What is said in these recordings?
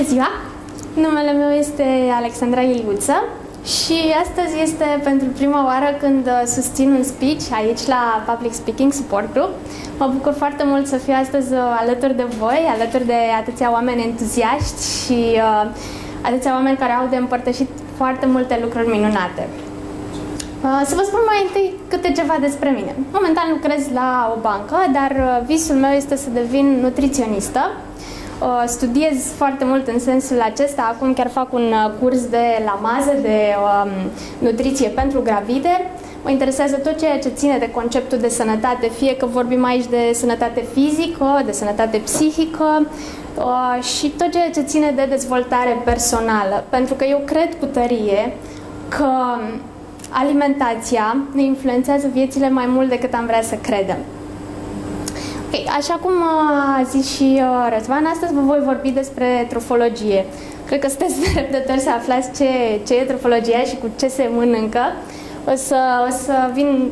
Bună ziua! Numele meu este Alexandra Iliuță și astăzi este pentru prima oară când uh, susțin un speech aici la Public Speaking Support Group. Mă bucur foarte mult să fiu astăzi uh, alături de voi, alături de atâția oameni entuziaști și uh, atâția oameni care au de împărtășit foarte multe lucruri minunate. Uh, să vă spun mai întâi câte ceva despre mine. Momentan lucrez la o bancă, dar uh, visul meu este să devin nutriționistă. Uh, studiez foarte mult în sensul acesta, acum chiar fac un curs de la mază de um, nutriție pentru gravide. Mă interesează tot ceea ce ține de conceptul de sănătate, fie că vorbim aici de sănătate fizică, de sănătate psihică uh, și tot ceea ce ține de dezvoltare personală. Pentru că eu cred cu tărie că alimentația ne influențează viețile mai mult decât am vrea să credem. Okay, așa cum a zis și uh, Răzvan, astăzi vă voi vorbi despre trofologie. Cred că sunteți răbdători să aflați ce, ce e trofologia și cu ce se mănâncă. O să, o să, vin,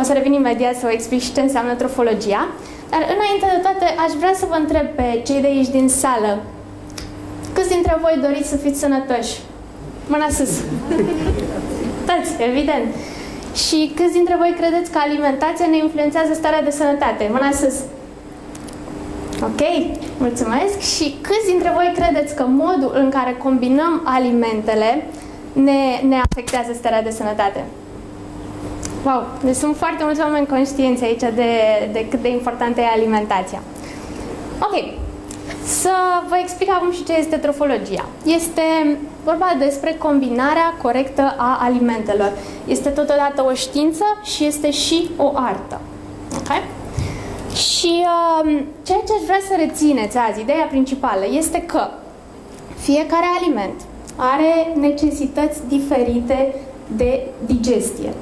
o să revin imediat să vă explic și ce înseamnă trofologia. Dar înainte de toate, aș vrea să vă întreb pe cei de aici din sală. Câți dintre voi doriți să fiți sănătoși? Mâna sus! Toți, evident. Și câți dintre voi credeți că alimentația ne influențează starea de sănătate? Mâna sus. Ok, mulțumesc. Și câți dintre voi credeți că modul în care combinăm alimentele ne, ne afectează starea de sănătate? Wow, deci sunt foarte mulți oameni conștienți aici de, de cât de importantă e alimentația. Ok, să vă explic acum și ce este trofologia. Este vorba despre combinarea corectă a alimentelor. Este totodată o știință și este și o artă. Okay? Și uh, ceea ce aș vrea să rețineți azi, ideea principală, este că fiecare aliment are necesități diferite de digestie.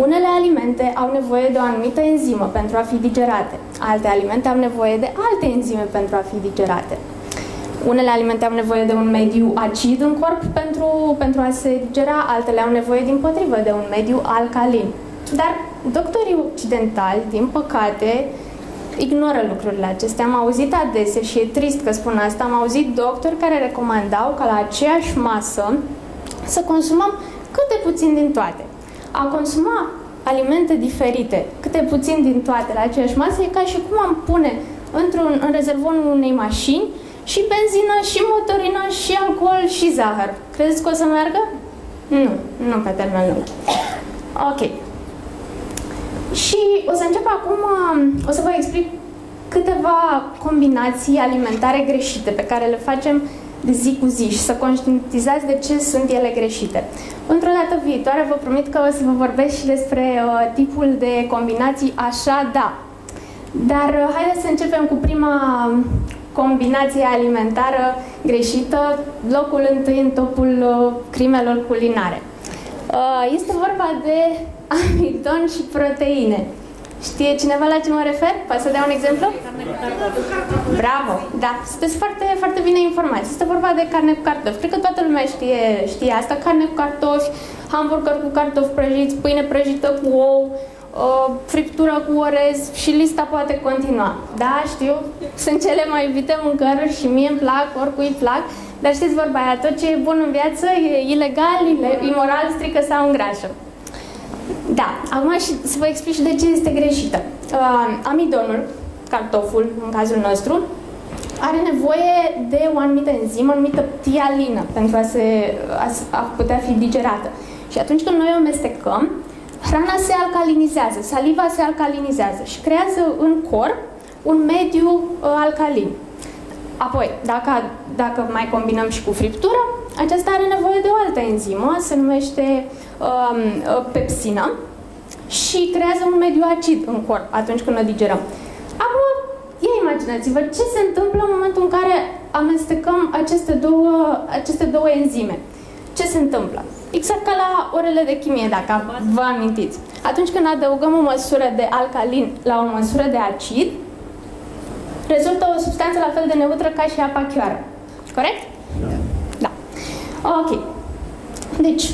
Unele alimente au nevoie de o anumită enzimă pentru a fi digerate. Alte alimente au nevoie de alte enzime pentru a fi digerate. Unele alimente au nevoie de un mediu acid în corp pentru, pentru a se digera, altele au nevoie din potrivă de un mediu alcalin. Dar doctorii occidentali, din păcate, ignoră lucrurile acestea. Am auzit adesea și e trist că spun asta, am auzit doctori care recomandau ca la aceeași masă să consumăm cât de puțin din toate. A consuma alimente diferite, câte puțin din toate la aceeași masă, e ca și cum am pune într-un în rezervorul unei mașini și benzină, și motorină, și alcool, și zahăr. Credeți că o să meargă? Nu, nu pe termen lung. Ok. Și o să încep acum, o să vă explic câteva combinații alimentare greșite pe care le facem de zi cu zi și să conștientizați de ce sunt ele greșite. Într-o dată viitoare vă promit că o să vă vorbesc și despre uh, tipul de combinații așa da. Dar uh, haideți să începem cu prima combinație alimentară greșită, locul întâi în topul uh, crimelor culinare. Uh, este vorba de amidon și proteine. Știe cineva la ce mă refer? Poate să dea un exemplu? Bravo! Da, sunteți foarte, foarte bine informați. Este vorba de carne cu cartofi. Cred că toată lumea știe, știe asta. Carne cu cartofi, hamburger cu cartofi prăjiți, pâine prăjită cu ou, uh, friptură cu orez și lista poate continua. Da, știu, sunt cele mai iubite mâncăruri și mie îmi plac, oricui îi plac, dar știți vorba aia, tot ce e bun în viață e ilegal, imoral, strică sau îngrașă. Da, acum și să vă explic și de ce este greșită. Uh, amidonul, cartoful în cazul nostru, are nevoie de o anumită enzimă, o anumită tialină pentru a, se, a, a putea fi digerată. Și atunci când noi o amestecăm, hrana se alcalinizează, saliva se alcalinizează și creează în corp un mediu uh, alcalin. Apoi, dacă, dacă mai combinăm și cu friptura, aceasta are nevoie de o altă enzimă, se numește um, uh, pepsină și creează un mediu acid în corp atunci când o digerăm. Acum, ia imaginați-vă ce se întâmplă în momentul în care amestecăm aceste două, aceste două enzime. Ce se întâmplă? Exact ca la orele de chimie, dacă vă amintiți. Atunci când adăugăm o măsură de alcalin la o măsură de acid, rezultă o substanță la fel de neutră ca și apa chioară. Corect? Da. da. Ok. Deci,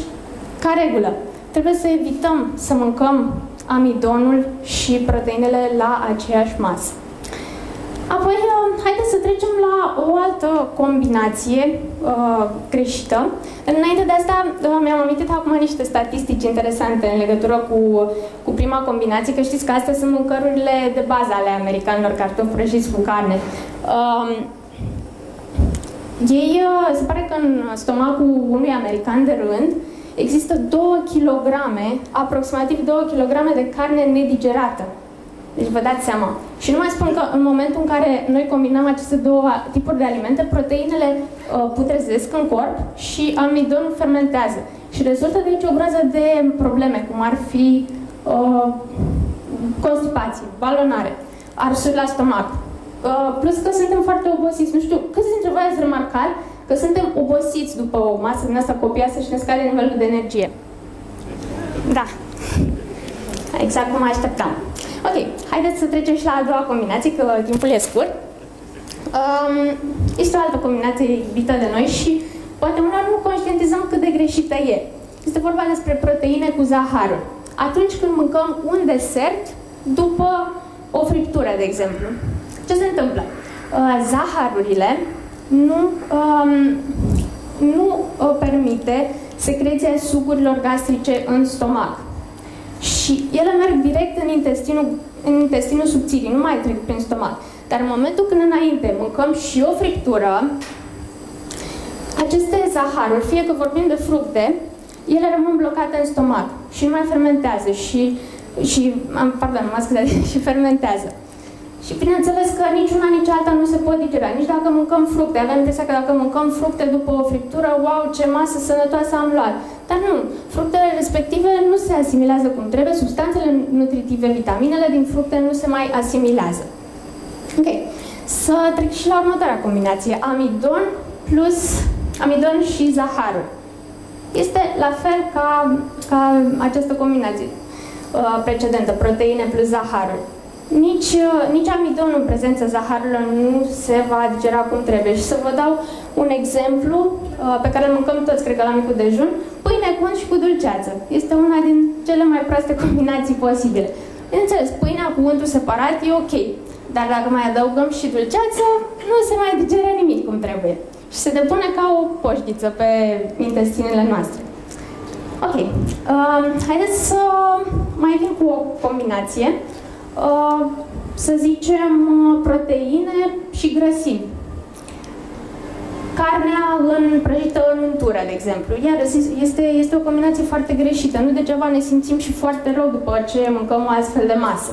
ca regulă, trebuie să evităm să mâncăm amidonul și proteinele la aceeași masă. Apoi, uh, haideți să trecem la o altă combinație uh, greșită. Înainte de asta, uh, mi-am amintit acum niște statistici interesante în legătură cu, cu prima combinație, că știți că astea sunt mâncărurile de bază ale americanilor, cartofi prăjiți cu carne. Uh, ei, uh, se pare că în stomacul unui american de rând, există 2 kg, aproximativ 2 kg de carne nedigerată. Deci vă dați seama. Și nu mai spun că în momentul în care noi combinăm aceste două tipuri de alimente, proteinele uh, putrezesc în corp și amidonul fermentează. Și rezultă de aici o groază de probleme, cum ar fi uh, constipație, balonare, arsuri la stomac. Uh, plus că suntem foarte obosiți. Nu știu, câți dintre voi ați remarcat că suntem obosiți după o masă din asta copioasă și ne scade nivelul de energie? Da. Exact cum așteptam. Ok, haideți să trecem și la a doua combinație, că timpul e scurt. Um, este o altă combinație iubită de noi și poate uneori nu conștientizăm cât de greșită e. Este vorba despre proteine cu zahărul. Atunci când mâncăm un desert după o friptură, de exemplu. Ce se întâmplă? Uh, zaharurile nu, um, nu uh, permite secreția sucurilor gastrice în stomac. Și ele merg direct în intestinul, în intestinul subțire, nu mai trec prin stomac. Dar în momentul când înainte mâncăm și o friptură, aceste zaharuri, fie că vorbim de fructe, ele rămân blocate în stomac și nu mai fermentează și, și pardon, mă scuze, și fermentează. Și bineînțeles că nici una, nici alta nu se pot digera. Nici dacă mâncăm fructe. Avem impresia că dacă mâncăm fructe după o friptură, wow, ce masă sănătoasă am luat. Dar nu, fructele respective nu se asimilează cum trebuie, substanțele nutritive, vitaminele din fructe nu se mai asimilează. Ok, să trec și la următoarea combinație. Amidon plus amidon și zaharul. Este la fel ca, ca această combinație uh, precedentă, proteine plus zaharul. Nici, uh, nici amidon în prezența zaharurilor nu se va digera cum trebuie. Și să vă dau un exemplu uh, pe care îl mâncăm toți, cred că la micul dejun, pâine cu și cu dulceață. Este una din cele mai proaste combinații posibile. Bineînțeles, pâinea cu untru separat e ok, dar dacă mai adăugăm și dulceață, nu se mai digere nimic cum trebuie. Și se depune ca o poșghiță pe intestinele noastre. Ok, uh, haideți să mai vin cu o combinație. Uh, să zicem, uh, proteine și grăsimi. Carnea în prăjită în untură, de exemplu. Iar este, este o combinație foarte greșită. Nu degeaba ne simțim și foarte rău după ce mâncăm o astfel de masă.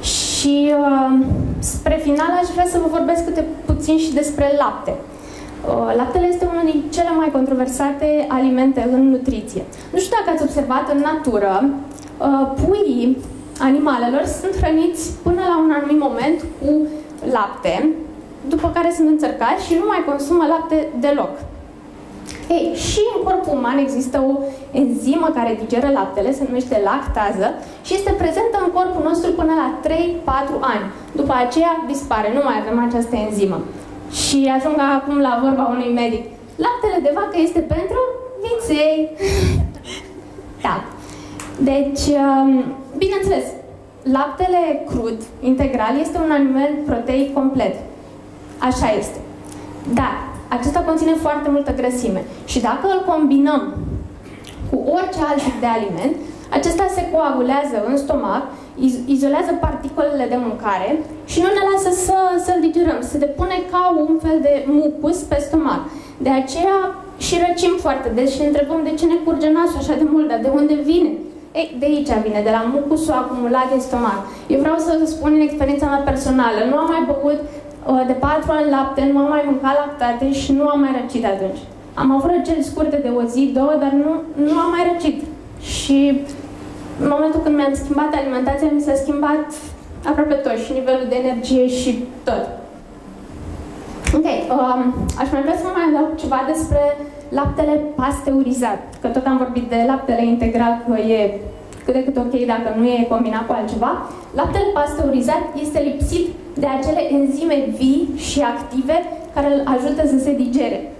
Și uh, spre final aș vrea să vă vorbesc câte puțin și despre lapte. Uh, laptele este unul din cele mai controversate alimente în nutriție. Nu știu dacă ați observat în natură, uh, puii animalelor sunt hrăniți până la un anumit moment cu lapte, după care sunt înțărcați și nu mai consumă lapte deloc. Ei, și în corpul uman există o enzimă care digeră laptele, se numește lactază și este prezentă în corpul nostru până la 3-4 ani. După aceea dispare, nu mai avem această enzimă. Și ajung acum la vorba unui medic. Laptele de vacă este pentru viței. da. Deci, um, bineînțeles, laptele crud, integral, este un aliment proteic complet. Așa este. Dar acesta conține foarte multă grăsime. Și dacă îl combinăm cu orice alt tip de aliment, acesta se coagulează în stomac, izolează particolele de mâncare și nu ne lasă să, să-l digerăm. Se depune ca un fel de mucus pe stomac. De aceea și răcim foarte des și ne întrebăm de ce ne curge nasul așa de mult, dar de unde vine? Ei, de aici vine, de la mucusul acumulat din stomac. Eu vreau să spun în experiența mea personală, nu am mai băut uh, de patru ani lapte, nu am mai mâncat lactate și nu am mai răcit atunci. Am avut răceli scurte de o zi, două, dar nu, nu am mai răcit. Și în momentul când mi-am schimbat alimentația, mi s-a schimbat aproape tot, și nivelul de energie și tot. Ok, um, aș mai vrea să mai adaug ceva despre laptele pasteurizat, că tot am vorbit de laptele integral, că e cât de cât ok dacă nu e combinat cu altceva. Laptele pasteurizat este lipsit de acele enzime vii și active care îl ajută să se digere.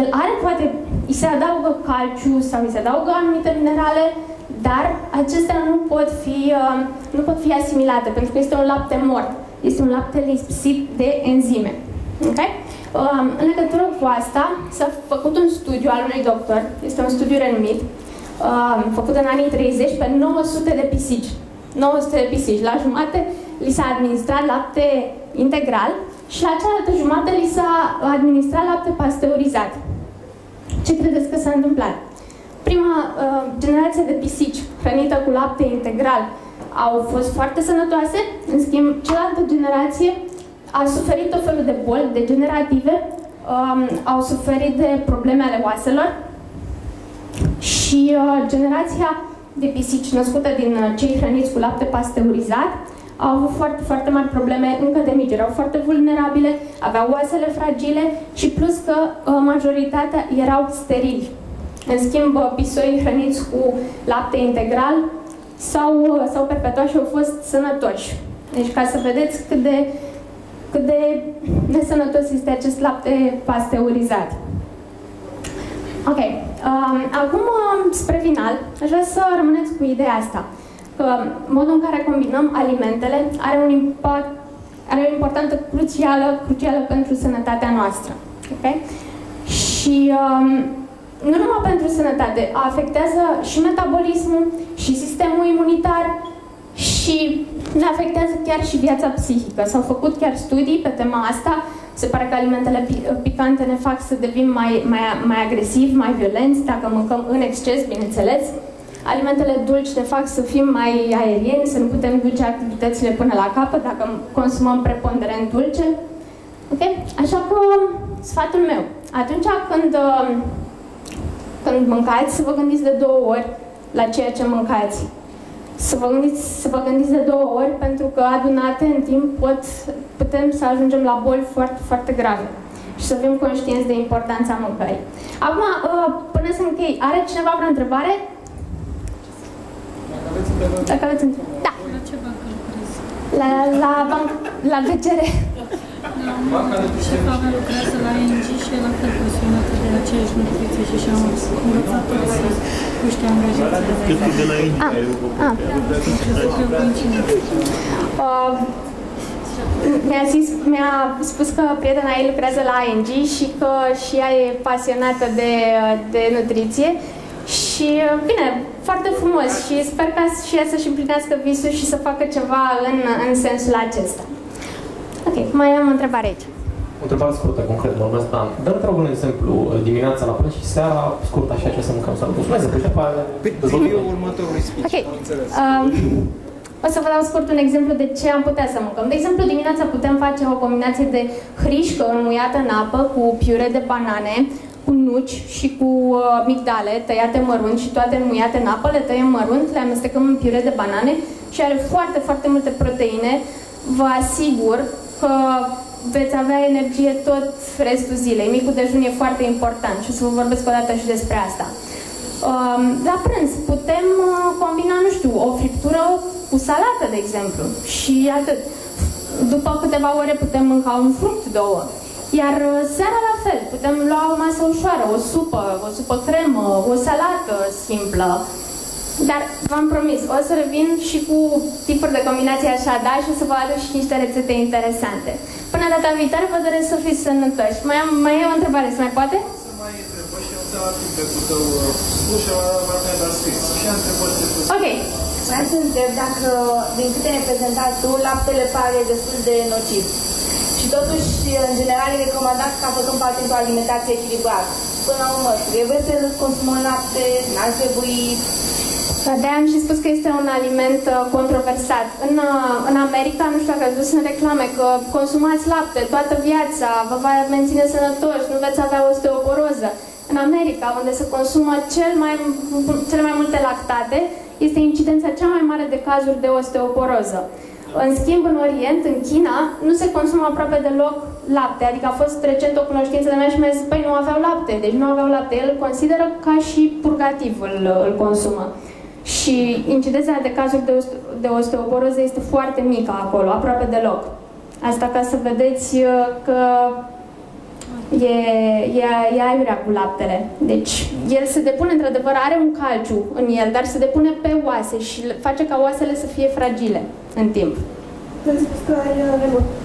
El are, poate, îi se adaugă calciu sau îi se adaugă anumite minerale, dar acestea nu pot fi, uh, nu pot fi asimilate pentru că este un lapte mort. este un lapte lipsit de enzime. Okay? Um, în legătură cu asta, s-a făcut un studiu al unui doctor, este un studiu renumit, um, făcut în anii 30 pe 900 de pisici. 900 de pisici. La jumate li s-a administrat lapte integral și la cealaltă jumătate li s-a administrat lapte pasteurizat. Ce credeți că s-a întâmplat? Prima uh, generație de pisici hrănită cu lapte integral au fost foarte sănătoase, în schimb, cealaltă generație a suferit o felul de boli degenerative, um, au suferit de probleme ale oaselor și uh, generația de pisici născută din uh, cei hrăniți cu lapte pasteurizat au avut foarte, foarte mari probleme încă de mici, erau foarte vulnerabile, aveau oasele fragile și plus că uh, majoritatea erau sterili. În schimb, uh, pisoii hrăniți cu lapte integral s-au, uh, s-au perpetuat și au fost sănătoși. Deci ca să vedeți cât de, cât de nesănătos este acest lapte pasteurizat. Ok, um, acum um, spre final, aș vrea să rămâneți cu ideea asta că modul în care combinăm alimentele are un impact are o importanță crucială, crucială pentru sănătatea noastră. Okay? Și um, nu numai pentru sănătate, afectează și metabolismul, și sistemul imunitar, și ne afectează chiar și viața psihică. S-au făcut chiar studii pe tema asta. Se pare că alimentele picante ne fac să devenim mai, mai, mai agresivi, mai violenți, dacă mâncăm în exces, bineînțeles. Alimentele dulci ne fac să fim mai aerieni, să nu putem duce activitățile până la capăt dacă consumăm preponderent dulce. Ok? Așa că, sfatul meu, atunci când, când mâncați, să vă gândiți de două ori la ceea ce mâncați. Să vă, gândiți, să vă gândiți de două ori, pentru că adunate în timp pot, putem să ajungem la boli foarte, foarte grave și să fim conștienți de importanța mâncării. Acum, uh, până să închei, are cineva vreo întrebare? Dacă aveți întrebări. Da. La ce bancă lucrezi? La, la, banc, la VCR. Șefa mea lucrează la ING și e la fel pasionată de aceeași nutriție și și-a învățat să puște angajații. Cât de la ING? Ah, ah. Uh, mi-a, zis, mi-a spus că prietena ei lucrează la ING și că și ea e pasionată de, de nutriție și, bine, foarte frumos și sper ca și ea să-și împlinească visul și să facă ceva în, în sensul acesta. Ok, mai am o întrebare aici. O întrebare scurtă, concret, mă numesc Dan. Dă-mi, te rog, un exemplu dimineața la prânz și seara, scurt așa, ce să mâncăm să Mulțumesc, de după aia Video următorului speech, Ok. am înțeles. Um, o să vă dau scurt un exemplu de ce am putea să mâncăm. De exemplu, dimineața putem face o combinație de hrișcă înmuiată în apă cu piure de banane, cu nuci și cu uh, migdale tăiate mărunt și toate înmuiate în apă, le tăiem mărunt, le amestecăm în piure de banane și are foarte, foarte multe proteine. Vă asigur că veți avea energie tot restul zilei. Micul dejun e foarte important și o să vă vorbesc o dată și despre asta. Um, la prânz putem uh, combina, nu știu, o friptură cu salată, de exemplu, și atât. După câteva ore putem mânca un fruct, două. Iar uh, seara la fel, putem lua o masă ușoară, o supă, o supă cremă, o salată simplă. Dar v-am promis, o să revin și cu tipuri de combinații așa, da, și o să vă aduc și niște rețete interesante. Până data viitoare vă doresc să fiți sănătoși. Mai am, mai e o întrebare, se mai poate? Să mai întrebă și eu la feedback-ul tău spus și la partea scris. Și am întrebări de pus. Ok. Vreau să întreb dacă, din câte ne prezentat tu, laptele pare destul de nociv. Și totuși, în general, e recomandat ca făcând parte într-o alimentație echilibrată. Până la urmă, trebuie să consumăm lapte, n-ar trebui... De am și spus că este un aliment uh, controversat. În, uh, în America, nu știu dacă ați văzut în reclame, că consumați lapte toată viața, vă va menține sănătoși, nu veți avea osteoporoză. În America, unde se consumă cel mai, cele mai multe lactate, este incidența cea mai mare de cazuri de osteoporoză. În schimb, în Orient, în China, nu se consumă aproape deloc lapte. Adică a fost recent o cunoștință de mea și mi-a zis, păi nu aveau lapte, deci nu aveau lapte. El îl consideră ca și purgativ îl, îl consumă. Și incidența de cazuri de, oste- de osteoporoză este foarte mică acolo, aproape deloc. Asta ca să vedeți uh, că e, e, e aiurea cu laptele. Deci, el se depune, într-adevăr, are un calciu în el, dar se depune pe oase și le- face ca oasele să fie fragile în timp. ai spus că ai uh, renunțat.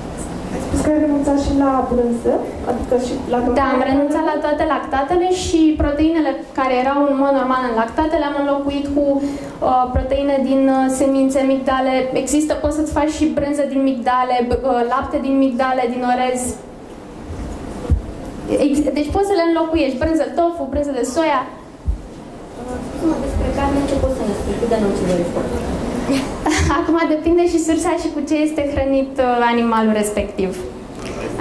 Ai spus că ai renunțat și la brânză, adică și la Da, am renunțat la toate lactatele și proteinele care erau în mod normal în lactate le-am înlocuit cu uh, proteine din uh, semințe, migdale. Există, poți să-ți faci și brânză din migdale, b- uh, lapte din migdale, din orez. Ex- Deci poți să le înlocuiești, brânză tofu, brânză de soia. Spune despre carne ce poți să ne spui, cât de nocivă este? Acum depinde și sursa și cu ce este hrănit uh, animalul respectiv.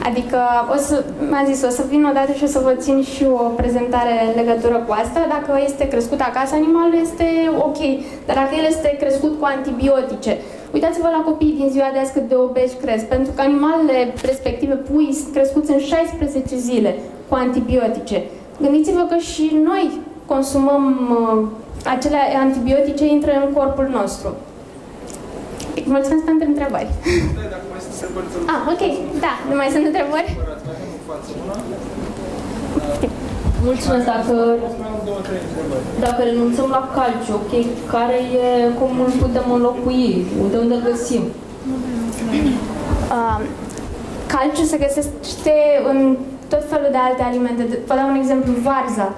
Adică, o să, m-am zis, o să vin odată și o să vă țin și o prezentare în legătură cu asta. Dacă este crescut acasă, animalul este ok. Dar dacă el este crescut cu antibiotice, uitați-vă la copiii din ziua de azi cât de obeși cresc. Pentru că animalele respective, pui, sunt crescuți în 16 zile cu antibiotice. Gândiți-vă că și noi consumăm uh, acele antibiotice, intră în corpul nostru. Mulțumesc pentru întrebări. Da, dacă mai sunt întrebări, să Ah, ok, da, nu mai sunt întrebări? avem în față una. Mulțumesc. Dacă, Mai am două, trei întrebări. dacă renunțăm la calciu, ok, care e, cum îl putem înlocui? Unde, unde îl găsim? Uh, calciu se găsește în tot felul de alte alimente. De- Vă dau un exemplu, varza.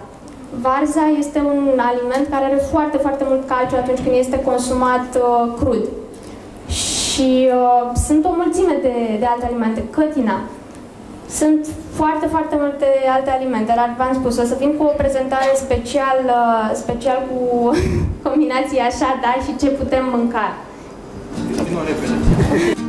Varza este un aliment care are foarte, foarte mult calciu atunci când este consumat uh, crud. Și uh, sunt o mulțime de, de alte alimente. Cătina. Sunt foarte, foarte multe alte alimente, dar v-am spus, o să vin cu o prezentare special, uh, special cu combinații așa, da, și ce putem mânca. Vino repede.